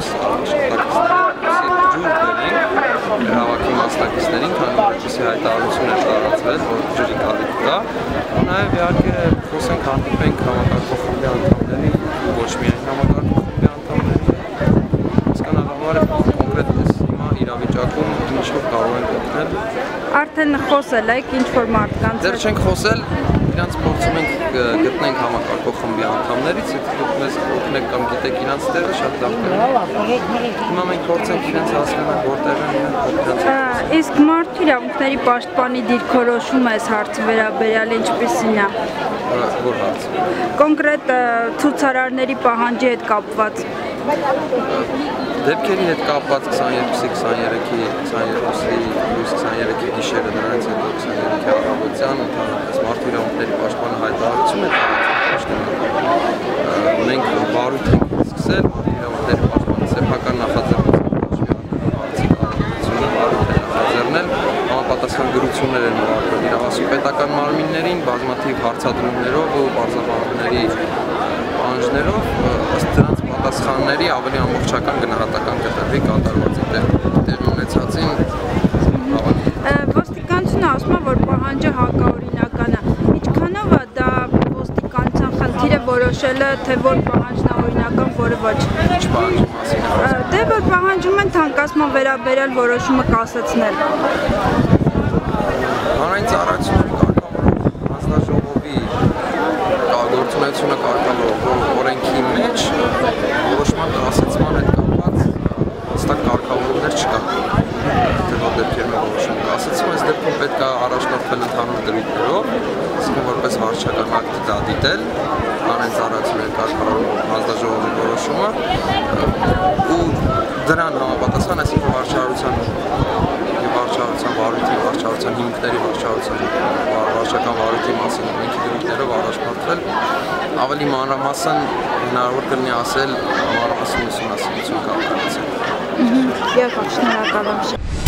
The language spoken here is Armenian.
այս աշխատակիցներին հավաքի մասնակիցներին, քանի որ այդպիսի հայտարարություն է տարածվել, որ ջրի կարիք կա, նաև իհարկե խոսենք հանդիպենք համակարգող խմբի անդամների, ոչ միայն համակարգող խմբի անդամների, հասկանալ համար է կոնկրետ այս հիմա իրավիճակում ինչ կարող ենք օգնել։ Արդեն խոսել եք ինչ որ մարդկանց։ Դեռ չենք խոսել, իրանց փորձում ենք գտնենք համակարգող խմբի անդամներից, եթե դուք մեզ օգնեք կամ գիտեք իրանց տեղը, շատ լավ կլինի։ Հիմա մենք փորձենք իրենց հասկանալ որտեղ են իրենք օգնած։ Իսկ մարդու իրավունքների պաշտպանի դիրքորոշումը այս հարցի վերաբերյալ ինչպիսին է։ Որ հարց։ Կոնկրետ ցուցարարների պահանջի հետ կապված։ Դեպքերի հետ կապված 22-ի 23-ի 22-ի լույս 23-ի գիշերը դրանից հետո 23-ի առավոտյան ընդհանրապես մարդու իրավունքների պաշտպանը հայտարարություն է տալիս մենք բարույթ ենք սկսել մարդու իրավունքների պաշտպանի սեփական նախաձեռնել համապատասխան գրություններ են ուղարկվել իրավասու պետական մարմիններին բազմաթիվ հարցադրումներով ու բարձրաբանումների պահանջներով ըստ դրանց պատասխանների ավելի ամբողջական գնահատական կտրվի կատարվածի տեղի ունեցածին հավանի։ Ոստիկանությունը ասում է, որ պահանջը հակաօրինական է։ Ինչքանով է դա ոստիկանության խնդիրը որոշելը, թե որ պահանջն է օրինական, որը ոչ։ Ինչ է։ Դե որ պահանջում են թանկացման վերաբերյալ որոշումը կասեցնել։ Հանրային ծառայությունների կարգավորող հանձնաժողովի գործունեությունը կարգավորող կասեցում, այս դեպքում պետք է առաջնորդվել ընդհանուր դրույթներով, այսինքն որպես վարչական ակտ դա դիտել, հանրային ծառայությունների կարգավորող հանձնաժողովի որոշումը ու դրան համապատասխան, այսինքն վարչարության վարչարության վարույթի վարչարության հիմքների վարչարության վարչական վարույթի մասին ինքի դրույթներով առաջնորդվել ավելի մանրամասն հնարավոր կլինի ասել համառապես 90-ասնություն կատարած Եվ շնորհակալ եմ։